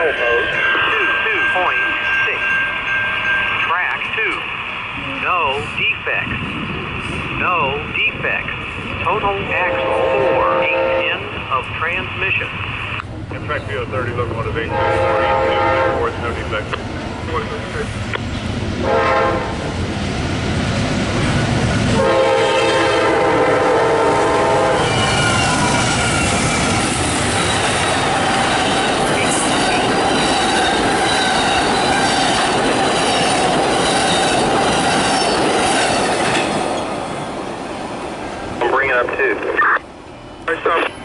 milepost. 22.6. Track 2. No defects. No defects. Total axle 4. 810 of transmission. Track field 30, locomotive 824, East 2, no defects. Up two.